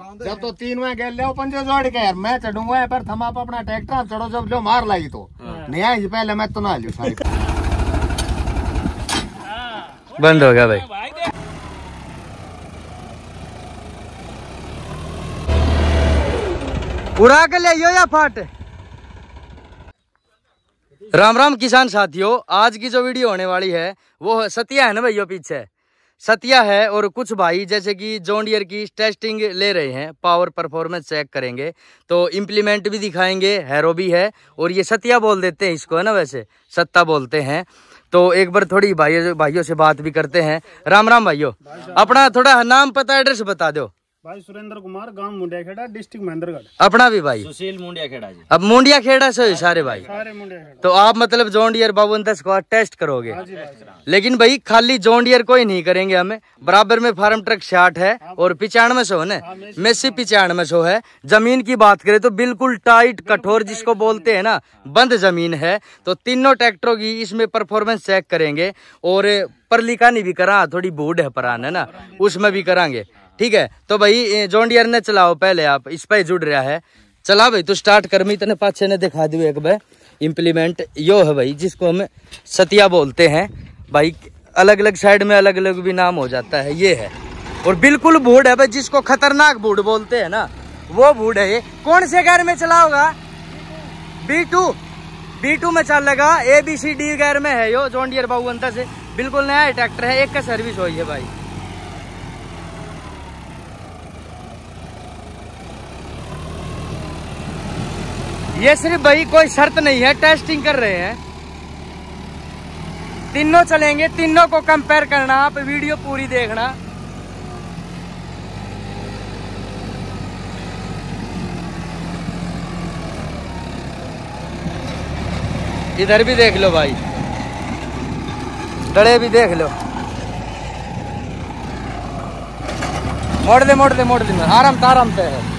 जब तो तीन में गए ले पंजे जोड़ के यार मैं चढ़ूँगा पर थम आप अपना ट्रैक्टर चढ़ो जब जो मार लाई तो। नहीं आई पहले मैं तो ना लियो सारी बंद हो गया भाई। उड़ा के ले आइयो या फाट। राम राम किसान साथियों आज की जो वीडियो होने वाली है वो है- सतिया है ना भैया पीछे। सतिया है और कुछ भाई जैसे कि जोंडियर की टेस्टिंग ले रहे हैं पावर परफॉर्मेंस चेक करेंगे। तो इम्प्लीमेंट भी दिखाएँगे हैरो भी है और ये सतिया बोल देते हैं इसको है ना वैसे? सत्ता बोलते हैं। तो एक बार थोड़ी भाइयों भाइयों से बात भी करते हैं। राम राम भाइयों अपना थोड़ा नाम पता एड्रेस बता दो। भाई सुरेंद्र कुमार गाँव मुंडिया खेड़ा डिस्ट्रिक्ट महेंद्रगढ़। अपना भी भाई। सुशील मुंडिया खेड़ा जी। अब मुंडिया खेड़ा से सारे भाई। सारे मुंडिया खेड़ा तो आप मतलब जॉन डियर बावन दस को टेस्ट करोगे। हाँ भाई लेकिन भाई खाली जॉन कोई नहीं करेंगे हमें। बराबर में फार्म ट्रक शार्ट है और पिचानवे सौ है ना? मेसी पिचानवे सौ है। ज़मीन की बात करें तो बिल्कुल टाइट कठोर जिसको बोलते है ना बंद ज़मीन है। तो तीनों ट्रैक्टरों की इसमें परफॉर्मेंस चेक करेंगे। और परलिकानी भी करा थोड़ी बूढ़ है परान है ना? उसमें भी करांगे। ठीक है? तो भाई जॉन डियर ने चलाओ पहले आप, इस पे जुड़ रहा है। चला भाई तो स्टार्ट कर मी इतने पाछे ने दिखा दू एक बार। इम्प्लीमेंट यो है भाई, जिसको हम सतिया बोलते हैं। भाई अलग अलग साइड में अलग अलग भी नाम हो जाता है, ये है। और बिल्कुल भूड है भाई, जिसको खतरनाक भूड बोलते हैं ना, वो भूड है ये। कौन से गैर में चला होगा बी टू बी टू में चल चलेगा ए बी सी डी गैर में है यो जॉन डियर बाबू अंतर से। बिल्कुल नया ट्रैक्टर है, एक का सर्विस है भाई। ये सिर्फ़ भाई, कोई शर्त नहीं है टेस्टिंग कर रहे हैं। तीनों चलेंगे, तीनों को कंपेयर करना, आप वीडियो पूरी देखना। इधर भी देख लो भाई। डड़े भी देख लो। मोड़ दे मोड़ दे मोड़ दे। आराम से आराम से है।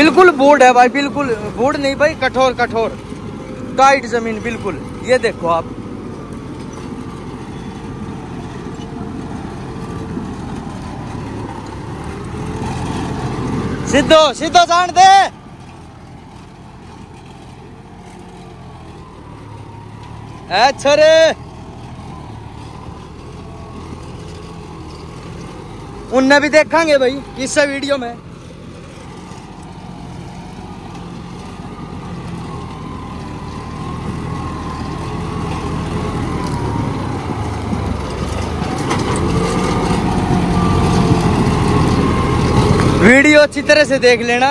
बिल्कुल बोर्ड है भाई, बिल्कुल बोर्ड नहीं भाई, कठोर कठोर। टाइट ज़मीन, बिल्कुल। ये देखो आप। सिद्धो सिद्धो जान दे। अच्छा रे भी देखेंगे भाई इस वीडियो में वीडियो अच्छी तरह से देख लेना,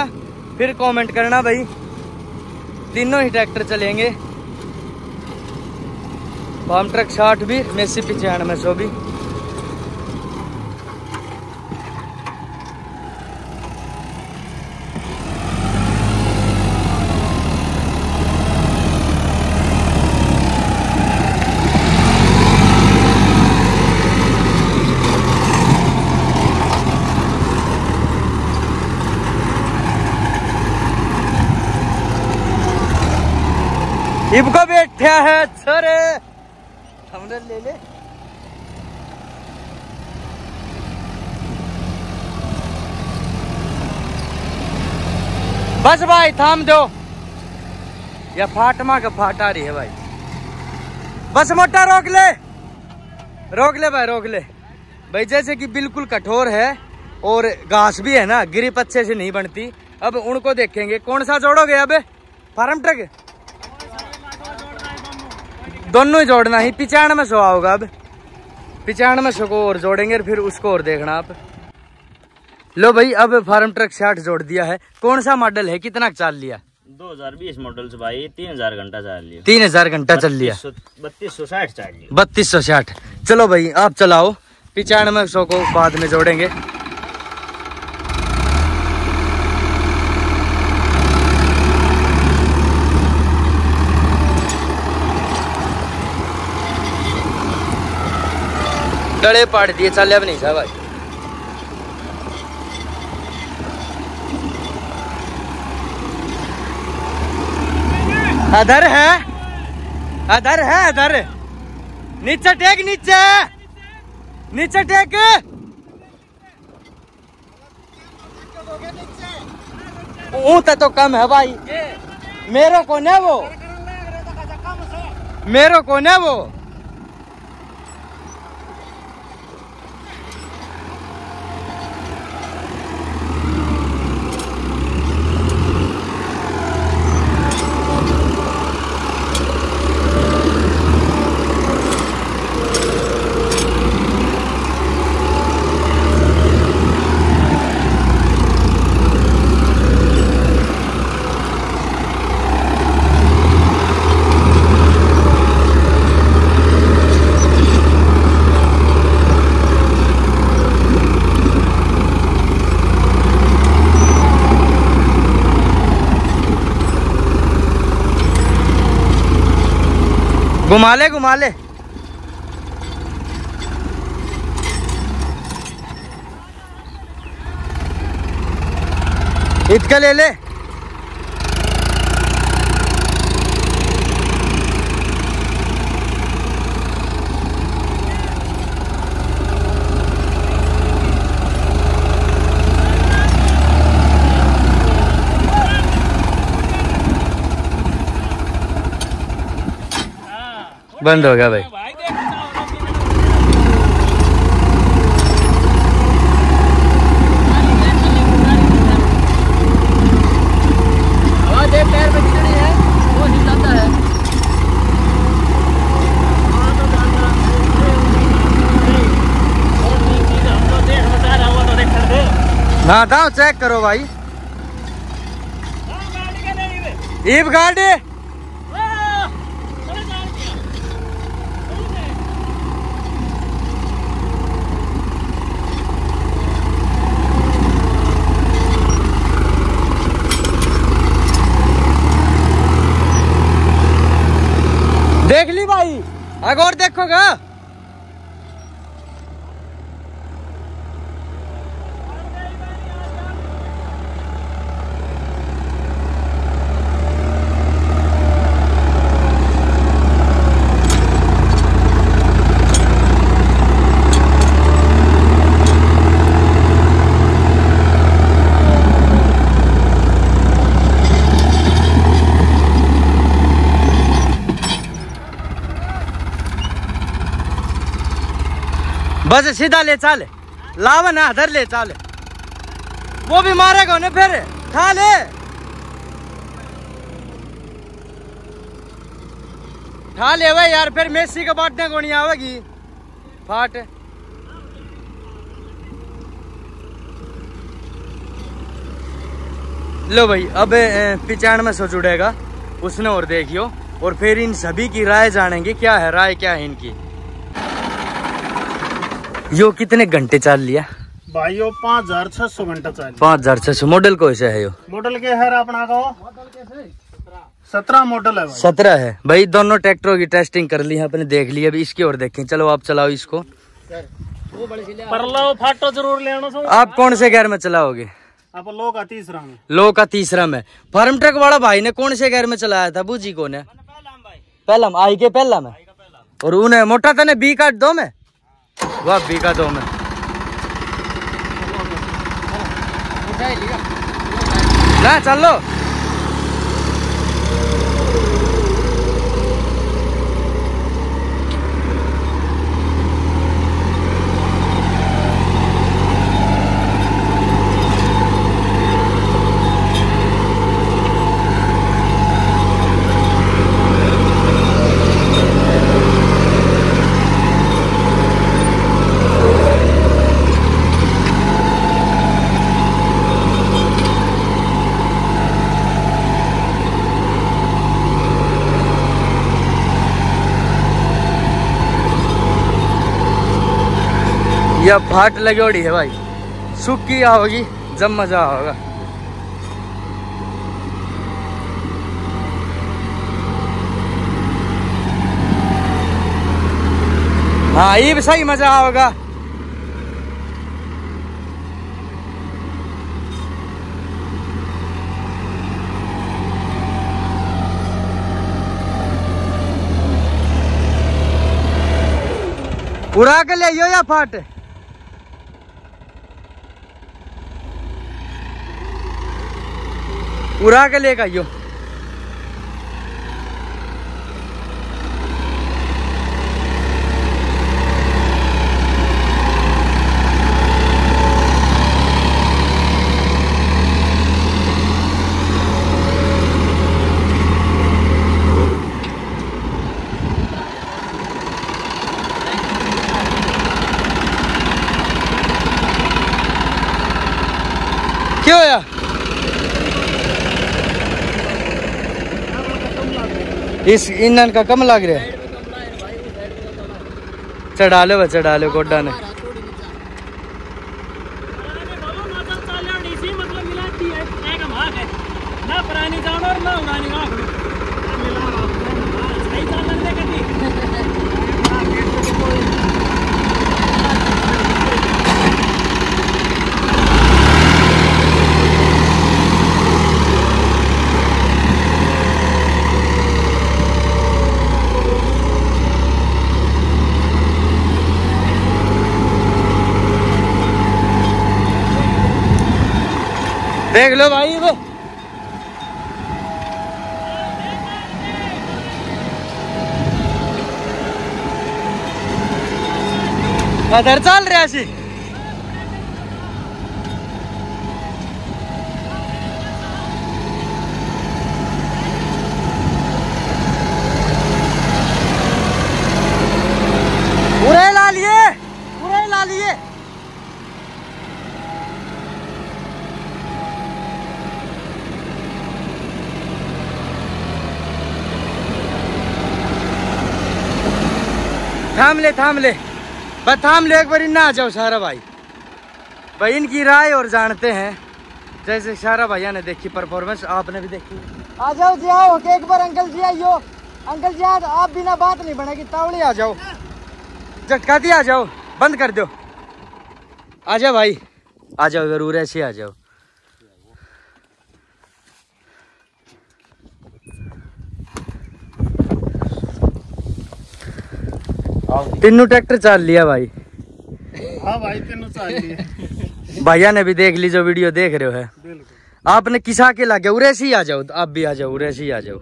फिर कमेंट करना भाई। तीनों ही ट्रैक्टर चलेंगे। फार्म ट्रक साठ भी मेसी पिचानवे सो भी। इबको बैठा है, छोरे। हमने ले ले। बस भाई, थाम दो। या फाटमा का फाट रही है भाई। बस मोटा रोक ले। रोक ले भाई, रोक ले। भाई, जैसे कि बिल्कुल कठोर है और घास भी है ना, गिरी अच्छे से नहीं बनती। अब उनको देखेंगे। कौन सा जोड़ोगे अब? Farm truck? दोनों ही जोड़ना ही। पिचानवे सौ आओगा अब। पिचानवे सौ को और जोड़ेंगे फिर उसको और देखना आप। लो भाई अब फार्म ट्रक साठ जोड़ दिया है। कौन सा मॉडल है? कितना चाल लिया? 2020 मॉडल से भाई तीन हज़ार घंटा चाल लिया। तीन हज़ार घंटा चल लिया। बत्तीस सौ साठ चाल लिया। बत्तीस सौ साठ। चलो भाई आप चलाओ। पिचानवे सौ को बाद में जोड़ेंगे। डले पाड़ दिए, चल अब नहीं भाई। अधर है अधर है, अधर। नीचे टेक, नीचे। नीचे टेक। ऊँट तो कम है भाई। मेरे को न वो। मेरे को न वो। घुमा ले घुमा ले। इतका ले ले। बंद हो गया भाई। हाँ चेक करो भाई। ईब गाड़ी देख ली भाई अगर देखोगा? बस सीधा ले चाल। लावा ना इधर ले चाल। वो भी मारेगा उन्हें, फिर। खा ले। खा ले भाई यार, फिर मेसी के बांटने को नहीं आवेगी फाट। लो भाई, अब पिचानवे सौ जुड़ेगा उसने और देखियो, और फिर इन सभी की राय जानेंगे, क्या है, राय क्या है इनकी। यो कितने घंटे चाल लिया? भाई यो पाँच हज़ार छह सौ घंटा पाँच हज़ार छह सौ। मॉडल कौन सा है यो? मॉडल के है अपना का सत्रह मॉडल है भाई। सत्रह है। भाई दोनों ट्रैक्टरों की टेस्टिंग कर ली है अपने देख ली अभी इसकी और देखें। चलो आप चलाओ इसको। पर लो फाटो ज़रूर लेना आप कौन से गेयर में चलाओगे? आप लो का तीसरा में। लो का तीसरा में। फार्म ट्रक वाला भाई ने कौन से गेयर में चलाया था? बूजी को ने पहला आई के पहला में? और उन्हें मोटा था ने बी का दो में? वाह बीघा दो में ना चल लो या फाट लगोड़ी है भाई। सुख सूखी होगी जब मज़ा होगा हाँ ये भी सही मज़ा होगा उड़ा के ले यो या फाट उड़ा के लेकर आइयो क्यों या इस ईंधन का कम लग रहा है। चढ़ा लो चढ़ा लो गोडा ने मतलब मिलाती है एक भाग है ना पुरानी जान और ना उड़ानी आँख सही चाल लगने का देख लो भाई वो। चल रहा सी पूरे ला लिए पूरे ला लिए थाम ले थाम ले बस थाम ले एक बार ना आ जाओ सारा भाई। भाई, इनकी राय और जानते हैं। जैसे सारा भैया ने देखी परफॉर्मेंस आपने भी देखी। आ जाओ जी, आओ, एक बार अंकल जी आइयो। अंकल जी, आज आप बिना बात नहीं बनेगी, तावड़ी आ जाओ। झटका दी आ जाओ, बंद कर दो। आ जाओ भाई, आ जाओ, ज़रूर ऐसे आ जाओ। तीनों ट्रैक्टर चाल लिया भाई। हाँ भाई तीनों चाल लिए। भैया ने भी देख ली जो वीडियो देख रहे हो है। आपने किसा के लागे उरे से ही आ जाओ आप भी आ जाओ उरे से ही आ जाओ।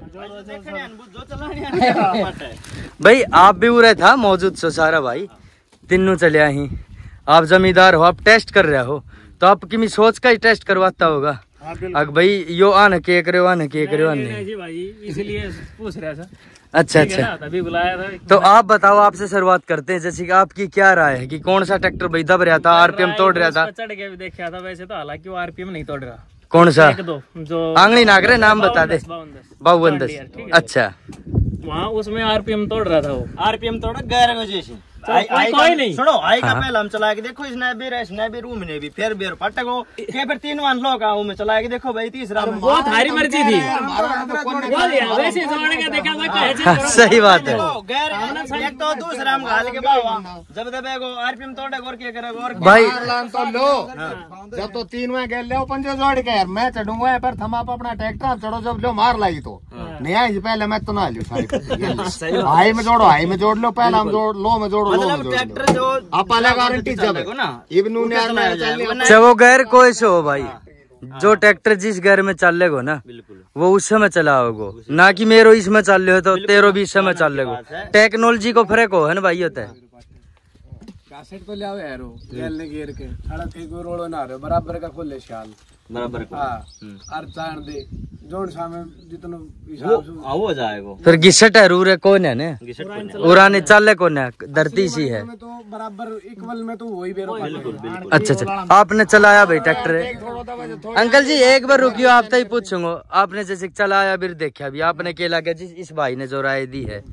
भाई आप भी उरे था मौजूद सो सारा भाई। तीनों चले ही आप जमींदार हो आप टेस्ट कर रहे हो तो आप किमी सोच का ही टेस्ट करवाता होगा। अग भाई यो आन के करे आन के करे आन। नहीं, नहीं नहीं जी भाई इसलिए पूछ रहा था। अच्छा अच्छा। तभी बुलाया था। तो आप बताओ आपसे शुरुआत करते हैं जैसे कि आपकी क्या राय है कि कौन सा ट्रैक्टर भाई दब रहा था आरपीएम तोड़ रहा था? चढ़ के भी देखा था वैसे तो हालाँकि वो आरपीएम नहीं तोड़ रहा। कौन सा? एक दो जो आंगली नागरे नाम बता दे। बावन दस है। अच्छा। वहाँ उसमें आरपीएम तोड़ रहा था वो। आरपीएम तोड़ा गैर वजह से आई- कोई- आई कोई का- नहीं। सुनो आई का हाँ। पहला हम चला के देखो इसने भी इसने भी रूम ने भी फिर भी पटक। को फिर तीन वन लोग आऊँ में चला के देखो भाई तीसरा वो थारी मर्ज़ी थी। तो वैसे के देखा था जी हाँ, सही बात है एक तो दूसरा हम घाल के बावा जब दबेगो आरपीएम तोड़े और क्या करेगो और भाई तो लो। जब तो तीन में गेल ले पंजे जोड़ के यार। मैं चढ़ूँगा पर थम आप अपना ट्रैक्टर चढ़ो जब लो मार लाई तो। नहीं आई पहले मैं तो ना लियो सारी। हाई में जोड़ो हाई में जोड़ लो पहले हम जोड़ लो में जोड़ो मतलब जोड़ ट्रैक्टर जो आप पहले गारंटी जब ना इब्नू ने यार मैं चलनी चाहे वो गैर कोई से हो। भाई जो ट्रैक्टर जिस घर में चल लेगो ना वो उस समय चलाओगो। ना कि मेरो इसमें चल रहे हो तो तेरो भी इस समय चल लेगो टेक्नोलॉजी को फ़र्क हो है ना भाई होता है। कासेट को लिया यारो गेल ने गिर के। को रोड़ो ना रे बराबर का खोले शाल। बराबर को। हाँ और चाण दे। जोड़ सामे जितनो हिसाब से हाँ, वो जाएगो। फिर घिसट है रूर है कौन है? ने को। उरानी चल कौन है? धरती सी है। तो बराबर इक्वल में तो वही बेरो बिल्कुल बिल्कुल। अच्छा अच्छा। आपने चलाया भाई ट्रैक्टर। अंकल जी एक बार रुकियो आप तो ही पूछूँगा। आपने जैसे चलाया फिर देखा भी। आपने क्या लगा जिस इस भाई ने जो राय दी है।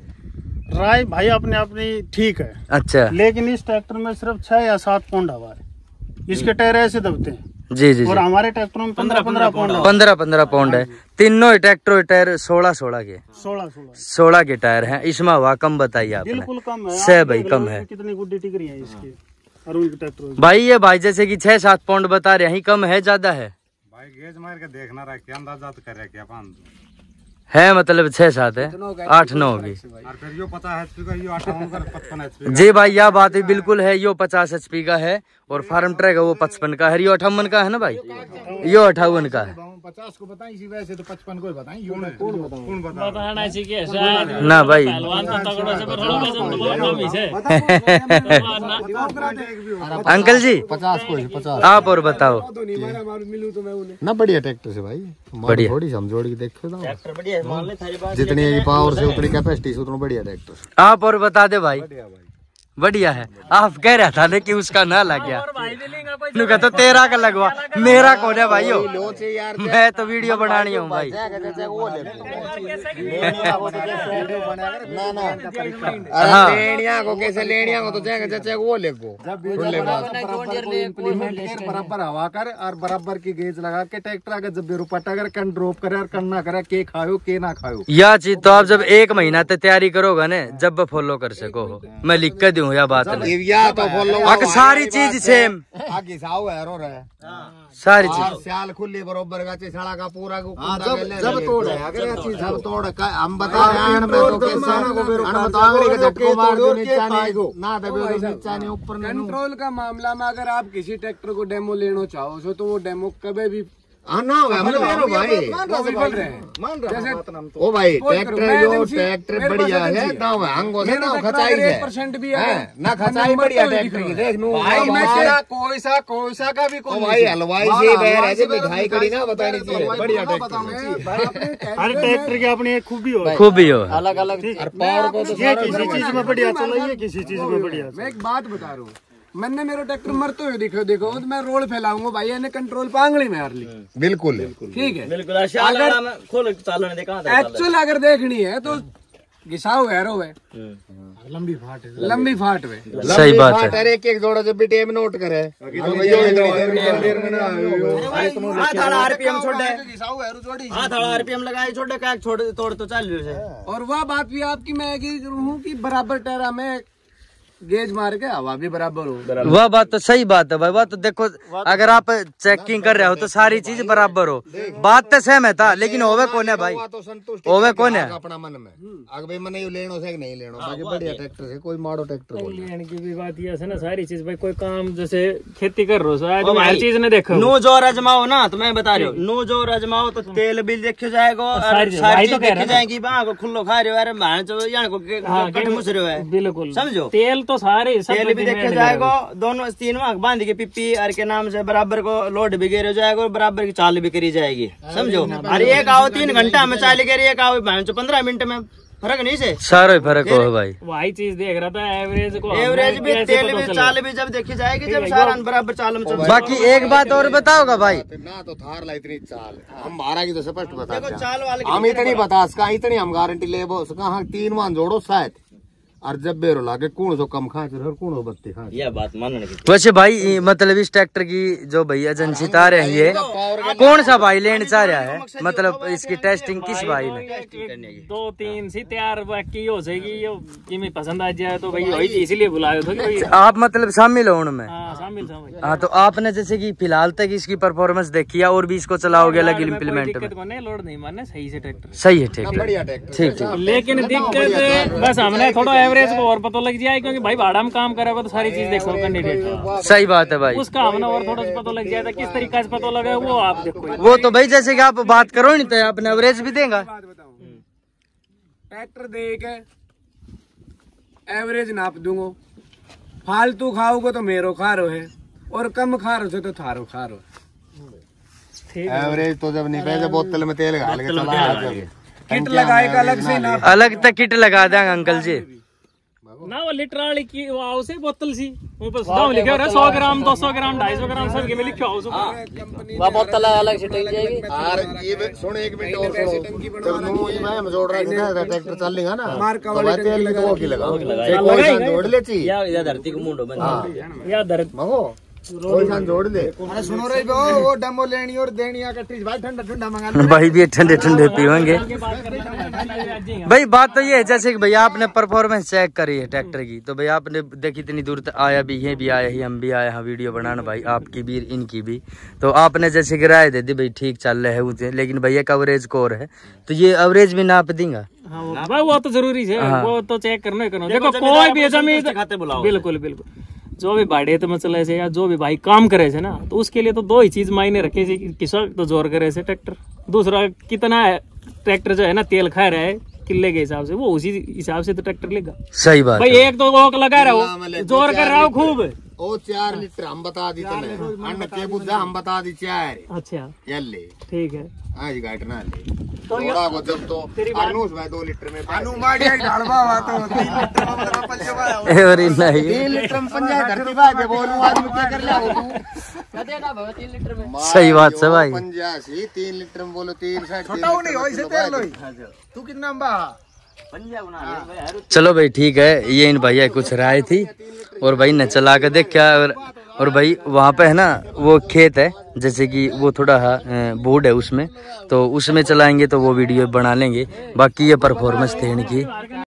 राय भाई अपने अपनी ठीक है। अच्छा। लेकिन इस ट्रैक्टर में सिर्फ़ छह या सात पौंड हवा है। इसके टायर ऐसे दबते हैं। जी जी और हमारे ट्रैक्टरों में पंद्रह पंद्रह पौंड पंद्रह पंद्रह पाउंड है। तीनों ही ट्रैक्टर टायर सोलह सोलह के। सोलह सोलह। सोलह के टायर हैं। इसमें हवा कम बताइए आप बिल्कुल कम है। छह भाई कम है। कितनी गुड्डी टिक रही है इसकी अरुण के ट्रैक्टर में। भाई ये भाई जैसे कि छह सात पाउंड बता रहे हैं। कम है ज़्यादा है। भाई गेज मार के देखना रहा क्या अंदाज़ा तो करे क्या पान है मतलब छह सात है। आठ नौ हो है एचपी जी भाई यह बात बिल्कुल है यो पचास एच पी का है और फार्म ट्रैक है वो पचपन का है यो अठावन का है ना भाई? यो अठावन का है। पचास को बताएँ इसी वजह से तो पचपन को ही बताएँ। कौन बताना चाहिए ना भाई। पहलवान तो तगड़ो से पर थोड़ा वज़न तो बहुत कम ही। से अंकल जी। पचास को पचास। आप और बताओ। मिलू तो मैं ना बढ़िया ट्रैक्टर से भाई। बढ़िया। थोड़ी समझोड़ की देखो है जितनी पावर से उतनी कैपेसिटी से उतना बढ़िया ट्रैक्टर आप और बता दे भाई। बढ़िया है। आप कह रहा था कि उसका ना लग गया। तो तेरा का लगवा। मेरा कौन है भाई मैं तो वीडियो बनानी हूँ भाई। कर बराबर हवा कर और बराबर की गेज लगा के ट्रैक्टर अगर जब भी रुपट अगर कन ड्रॉप करे और कन ना करे के खाओ के ना खाओ यह चीज़ तो आप जब एक महीना तैयारी करोगे ना, जब फॉलो कर सको मैं लिख के दूँ बात नहीं या तो फॉलो आके सारी चीज़ सेम आगे साव है। रो रहे सारी चीज़। स्याल खुली बरोबर का चिसाड़ा का पूरा को जब जब तोड़ है अगर ये चीज़ जब तोड़ का हम बता रहे हैं में तो कैसा हम बता रहे कि झटको मार दो नीचा नहीं ना दबे तो नीचा नहीं ऊपर नहीं कंट्रोल का मामला में अगर आप किसी ट्रैक्टर को डेमो लेना चाहो तो वो डेमो कभी भी हाँ ना हम ले भाई। रहे हैं मान जैसे ओ भाई ट्रैक्टर जो ट्रैक्टर बढ़िया है है। हंगो से ना खचाई है। 1% भी है। ना खचाई बढ़िया ट्रैक्टर की देख नू भाई मैं तेरा कोई सा कोई सा का भी कोई भाई हलवाई से है मिठाई कड़ी ना बतानी चाहिए बढ़िया ट्रैक्टर हर ट्रैक्टर की अपनी एक खूबी हो। खूबी हो। अलग अलग और पावर को तो ये किसी चीज़ में बढ़िया चलाइए किसी चीज़ में बढ़िया मैं एक बात बता रहा हूँ। मैंने मेरा ट्रैक्टर मरते हुए देखो देखो तो मैं रोड फैलाऊँगा भाई ने कंट्रोल पांगली में हार ली बिल्कुल ठीक है बिल्कुल एक्चुअल अगर देखनी है तो घिसाओ हैरो है लंबी फाट है लंबी फाट है सही बात है है एक एक जोड़ा जब भी टेम नोट करे हाँ हाँ तोड़ तो चल रही है और वह बात भी आपकी मैं एग्री हूँ की बराबर टहरा में गेज मार के हवा भी बराबर हो। वह बात तो सही बात है भाई वह तो देखो अगर आप चेकिंग कर रहे हो तो सारी चीज़ बराबर हो। बात तो सेम है था लेकिन होवे कौन है भाई? तो संतुष्ट होवे कौन है? अपना मन में। अगर भाई मन लेनो से नहीं लेनो? बाकी बढ़िया ट्रैक्टर से कोई माड़ो ट्रैक्टर बोल लेने की भी बात ये है ना सारी चीज़ भाई कोई काम जैसे खेती कर रहे हो शायद ओ हर चीज़ ने देखो। नो जो रजमाओ ना तो मैं बता रही हूँ नो जो रजमाओ तो तेल भी देखो जाएगा और सारी- चीज़ तो देखी जाएगी खुल्लो खा रहे हो अरे यहाँ को कट मुस है बिल्कुल। समझो? तेल तो सारे सब तेल भी देखा जाएगा दोनों तीन वहाँ बाँध के पिप्पी और के नाम से बराबर को लोड भी गिर जाएगा और बराबर की चाल भी करी जाएगी। समझो? अरे एक आओ तीन घंटा में चाल गिरी एक आओ पंद्रह मिनट में। फ़र्क नहीं से? सारा फ़र्क हो भाई। वही चीज़ देख रहा था एवरेज को एवरेज भी तेल भी चाल। भी जब देखी जाएगी जब सारा बराबर चाल में बाकी एक बात और बताओगा भाई? ना तो थार ला इतनी चाल। हम बारह की तो स्पष्ट बता देखो चाल वाले हम इतनी बता इसका इतनी हम गारंटी ले हाँ तीन मान जोड़ो शायद। और जब बेरो लागे कौन सो कम खा हर कौन हो बत्ती खा यह बात मानने की वैसे भाई मतलब इस ट्रैक्टर की जो भाई एजेंसी तार है ये कौन सा भाई लेने चाह रहा है? मतलब इसकी टेस्टिंग किस भाई ने? दो तीन सी तैयार बाकी हो जाएगी ये कि पसंद आ जाए तो भाई वही इसीलिए बुलाया था आप मतलब शामिल हो उनमें? हाँ हाँ तो आपने जैसे कि फ़िलहाल तक इसकी परफॉर्मेंस देखी है और भी इसको चलाओगे अलग इम्प्लीमेंट में? लोड नहीं माने सही से ट्रैक्टर। सही है ठीक है। ठीक ठीक। लेकिन दिक्कत बस हमने थोड़ा एवरेज को और पता लग जाए क्योंकि भाई भाड़ा में काम करेगा तो सारी चीज़ देखो कैंडिडेट सही बात है भाई। उसका हमने और थोड़ा सा पता लग जाए किस तरीके से पता लगा वो आप देखो। वो तो भाई जैसे कि आप बात करो नहीं तो आपने एवरेज भी देगा। बात ट्रैक्टर दे के एवरेज नाप दूँगा। फालतू खाओगे तो मेरो खारो है और कम खारो से तो थारो खारो एवरेज तो जब नहीं पैसे बोतल में तेल घाल के चला किट लगाए का अलग से नाप अलग तक किट लगा देंगे अंकल जी। ना वो लिटरली की वो आओ से बोतल सी ऊपर दाम लिखे हो रहा 100 ग्राम दो सौ ग्राम ढाई सौ ग्राम सब के में लिखे हो और ये सुन एक मिनट और सुनो जब नो ये मैं जोड़ रहा है ट्रैक्टर चल लेगा ना मार्का तो भाई तेल लगा तो वो की लगा एक और जोड़ लेती या इधर धरती को मुंडो बंद या धरती मगो जोड़ दे। अरे सुनो रे वो वो डेमो लेनी और देनी आ भाई ठंडा ठंडा मंगा ले भाई भी ठंडे ठंडे पीवेंगे। भाई बात तो ये है जैसे कि भैया आपने परफॉर्मेंस चेक करी है ट्रैक्टर की तो भैया आपने देखी इतनी दूर तक आया भी ये भी आया ही हम भी आए हैं वीडियो बनाने भाई आपकी भी इनकी भी। तो आपने जैसे कि राय दे दी भाई ठीक चल रहे है उसे लेकिन भैया का अवरेज कोर है। तो ये अवरेज भी नाप देंगे? हाँ, वो वो तो ज़रूरी है हाँ। वो तो चेक करना ही करना। देखो, देखो कोई भी ज़मीन संतुष्ट खाते बुलाओ। बिल्कुल बिल्कुल। जो भी भाड़े तो चले से या जो भी भाई काम करे से ना तो उसके लिए तो दो ही चीज़ मायने रखे से किसक तो ज़ोर करे से ट्रैक्टर। दूसरा कितना है ट्रैक्टर जो है ना तेल खा रहा है किले के हिसाब से वो उसी हिसाब से तो ट्रैक्टर लेगा। सही बात भाई एक तो ओक लगा रहा हो ज़ोर कर रहा हो खूब। ओ चार लीटर हम बता दी तने अन्न के बुद्धा हम बता दी चार। अच्छा। ठीक है। आज घटना ले। थोड़ा को जब तो अनुस भाई दो लीटर में हुआ तो तीन लीटर में बता पंचवा और नहीं। तीन लीटर में पंजा धरती भाई के बोलूँ आदमी क्या कर लिया तू? सही बात है भाई। पंजा सी तीन लीटर में बोलो तीन साइड छोटा नहीं हो इसे तेल लोई तू कितना बा? चलो भाई ठीक है। ये इन भैया कुछ राय थी। और भाई ने चला के देखा और और भाई, वहाँ पे है ना, वो खेत है, जैसे कि वो थोड़ा बोर्ड है उसमें तो उसमें चलाएँगे तो वो वीडियो बना लेंगे, बाकी ये परफॉर्मेंस थे इनकी।